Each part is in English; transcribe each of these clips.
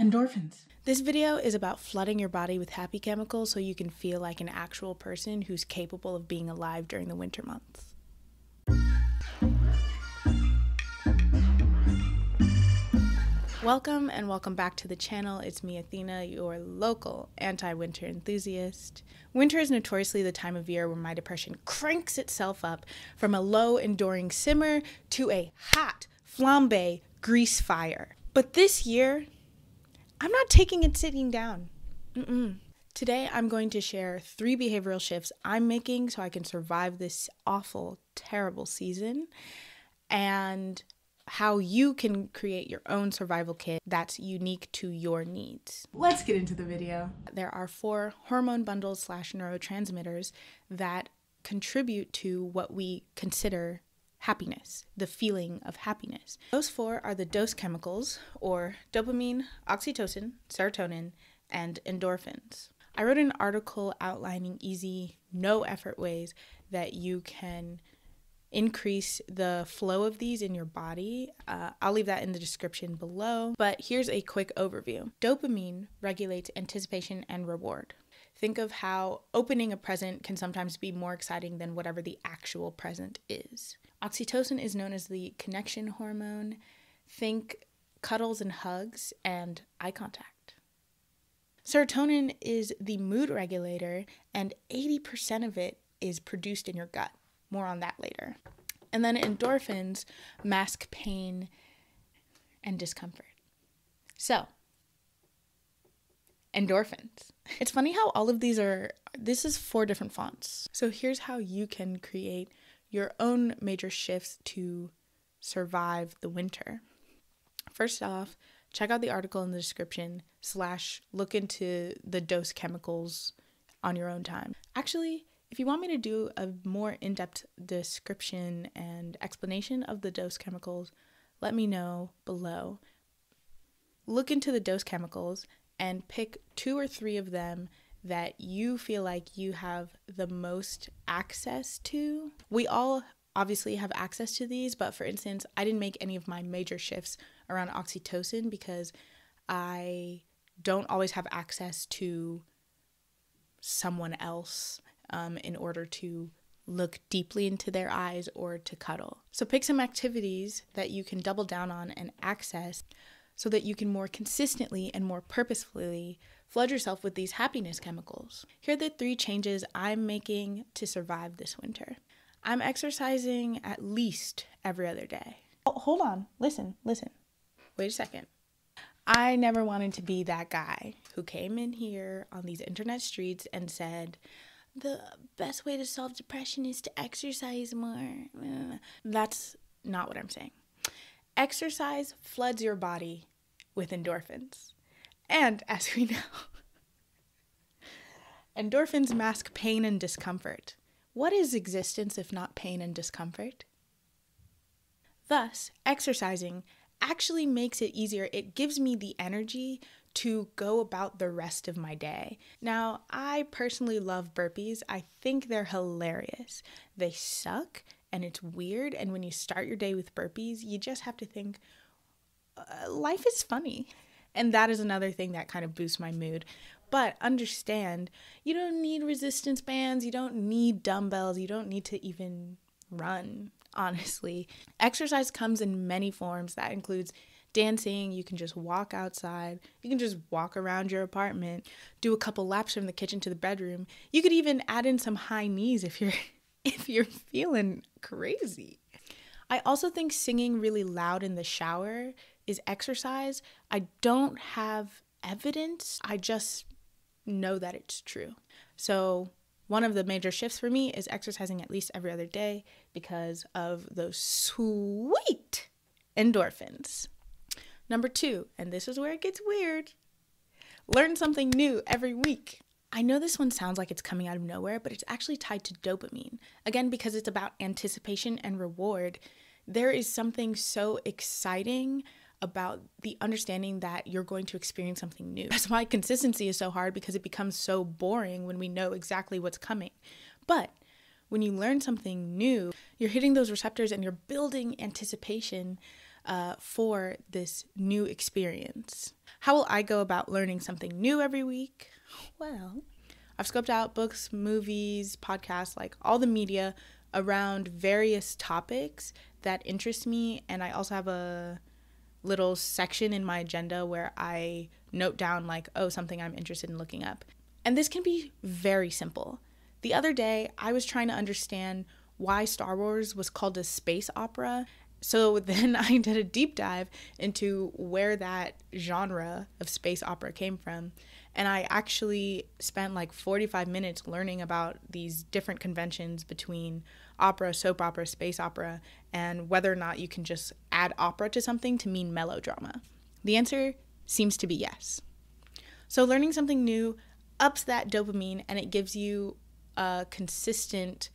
Endorphins. This video is about flooding your body with happy chemicals so you can feel like an actual person who's capable of being alive during the winter months. Welcome and welcome back to the channel. It's me, Athena, your local anti winter enthusiast. Winter is notoriously the time of year where my depression cranks itself up from a low, enduring simmer to a hot, flambe grease fire. But this year, I'm not taking it sitting down. Mm-mm. Today, I'm going to share three behavioral shifts I'm making so I can survive this awful, terrible season and how you can create your own survival kit that's unique to your needs. Let's get into the video. There are four hormone bundles slash neurotransmitters that contribute to what we consider happiness, the feeling of happiness. Those four are the dose chemicals, or dopamine, oxytocin, serotonin, and endorphins. I wrote an article outlining easy, no effort ways that you can increase the flow of these in your body. Uh, I'll leave that in the description below. But here's a quick overview dopamine regulates anticipation and reward. Think of how opening a present can sometimes be more exciting than whatever the actual present is. Oxytocin is known as the connection hormone. Think cuddles and hugs and eye contact. Serotonin is the mood regulator, and 80% of it is produced in your gut. More on that later. And then endorphins mask pain and discomfort. So, endorphins. It's funny how all of these are, this is four different fonts. So, here's how you can create your own major shifts to survive the winter. First off, check out the article in the description, slash, look into the dose chemicals on your own time. Actually, if you want me to do a more in depth description and explanation of the dose chemicals, let me know below. Look into the dose chemicals and pick two or three of them that you feel like you have the most access to. We all obviously have access to these, but for instance, I didn't make any of my major shifts around oxytocin because I don't always have access to someone else um, in order to look deeply into their eyes or to cuddle. So pick some activities that you can double down on and access so that you can more consistently and more purposefully flood yourself with these happiness chemicals. Here are the three changes I'm making to survive this winter. I'm exercising at least every other day. Oh, hold on. Listen, listen. Wait a second. I never wanted to be that guy who came in here on these internet streets and said, the best way to solve depression is to exercise more. Mm, that's not what I'm saying. Exercise floods your body with endorphins. And as we know, endorphins mask pain and discomfort. What is existence if not pain and discomfort? Thus, exercising actually makes it easier. It gives me the energy to go about the rest of my day. Now, I personally love burpees. I think they're hilarious. They suck and it's weird. And when you start your day with burpees, you just have to think, uh, life is funny. And that is another thing that kind of boosts my mood. But understand, you don't need resistance bands, you don't need dumbbells, you don't need to even run, honestly. Exercise comes in many forms. That includes dancing, you can just walk outside, you can just walk around your apartment, do a couple laps from the kitchen to the bedroom. You could even add in some high knees if you're if you're feeling crazy. I also think singing really loud in the shower is exercise. I don't have evidence. I just know that it's true. So, one of the major shifts for me is exercising at least every other day because of those sweet endorphins. Number two, and this is where it gets weird learn something new every week. I know this one sounds like it's coming out of nowhere, but it's actually tied to dopamine. Again, because it's about anticipation and reward, there is something so exciting about the understanding that you're going to experience something new. That's why consistency is so hard because it becomes so boring when we know exactly what's coming. But when you learn something new, you're hitting those receptors and you're building anticipation uh, for this new experience. How will I go about learning something new every week? Well, I've scoped out books, movies, podcasts, like all the media around various topics that interest me. And I also have a little section in my agenda where I note down, like, oh, something I'm interested in looking up. And this can be very simple. The other day, I was trying to understand why Star Wars was called a space opera. So then I did a deep dive into where that genre of space opera came from. And I actually spent like 45 minutes learning about these different conventions between opera, soap opera, space opera, and whether or not you can just add opera to something to mean melodrama. The answer seems to be yes. So, learning something new ups that dopamine and it gives you a consistent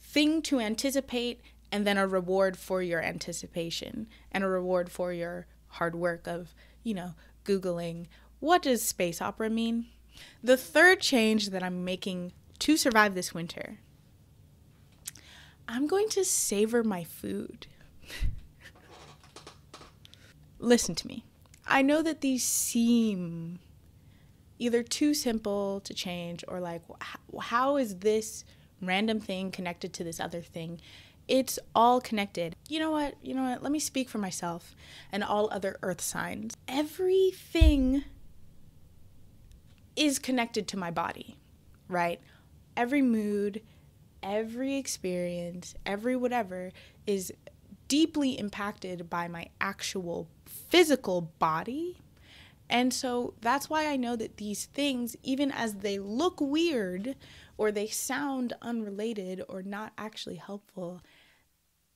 thing to anticipate and then a reward for your anticipation and a reward for your hard work of, you know, Googling what does space opera mean? The third change that I'm making to survive this winter I'm going to savor my food. Listen to me. I know that these seem either too simple to change or like, how is this random thing connected to this other thing? It's all connected. You know what? You know what? Let me speak for myself and all other earth signs. Everything is connected to my body, right? Every mood, every experience, every whatever is deeply impacted by my actual physical body. And so that's why I know that these things, even as they look weird or they sound unrelated or not actually helpful,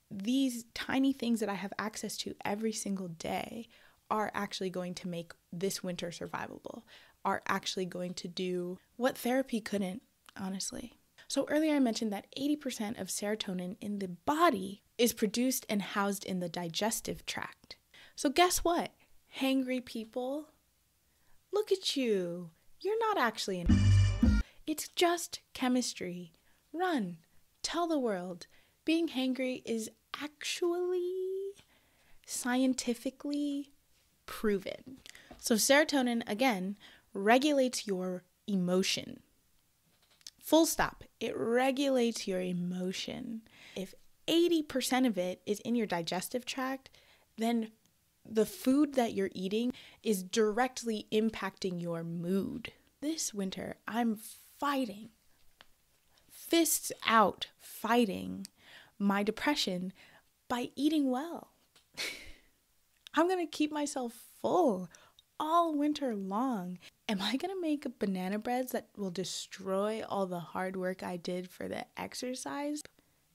these tiny things that I have access to every single day are actually going to make this winter survivable, are actually going to do what therapy couldn't, honestly. So, earlier I mentioned that 80% of serotonin in the body is produced and housed in the digestive tract. So, guess what? Hangry people, look at you. You're not actually an. It's just chemistry. Run. Tell the world. Being hangry is actually scientifically proven. So, serotonin, again, regulates your emotion. Full stop. It regulates your emotion. If 80% of it is in your digestive tract, then the food that you're eating is directly impacting your mood. This winter, I'm fighting, fists out, fighting my depression by eating well. I'm gonna keep myself full all winter long. Am I gonna make banana breads that will destroy all the hard work I did for the exercise?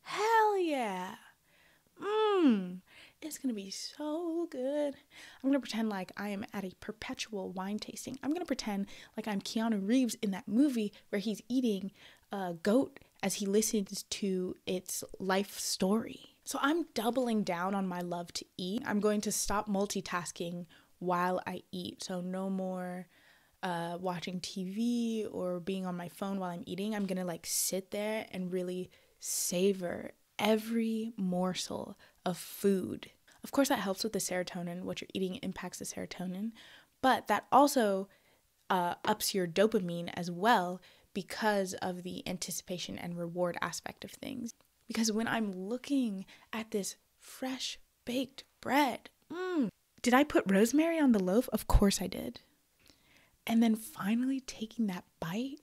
Hell yeah! Mmm, it's gonna be so good. I'm gonna pretend like I am at a perpetual wine tasting. I'm gonna pretend like I'm Keanu Reeves in that movie where he's eating a goat as he listens to its life story. So I'm doubling down on my love to eat. I'm going to stop multitasking while I eat. So, no more uh, watching TV or being on my phone while I'm eating. I'm gonna like sit there and really savor every morsel of food. Of course, that helps with the serotonin. What you're eating impacts the serotonin, but that also uh, ups your dopamine as well because of the anticipation and reward aspect of things. Because when I'm looking at this fresh baked bread, mm, did I put rosemary on the loaf? Of course I did. And then finally taking that bite.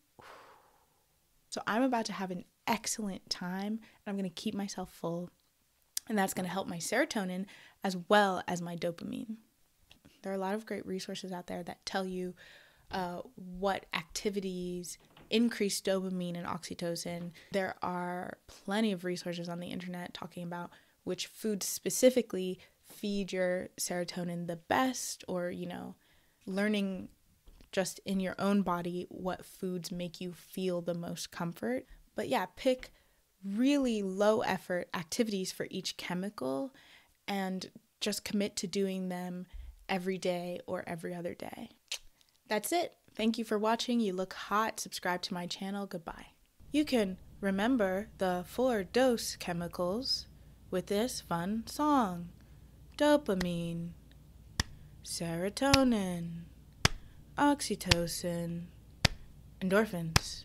So I'm about to have an excellent time and I'm going to keep myself full. And that's going to help my serotonin as well as my dopamine. There are a lot of great resources out there that tell you uh, what activities increase dopamine and oxytocin. There are plenty of resources on the internet talking about which foods specifically feed your serotonin the best or, you know, learning just in your own body what foods make you feel the most comfort. But yeah, pick really low effort activities for each chemical and just commit to doing them every day or every other day. That's it. Thank you for watching. You look hot. Subscribe to my channel. Goodbye. You can remember the four dose chemicals with this fun song dopamine, serotonin, oxytocin, endorphins.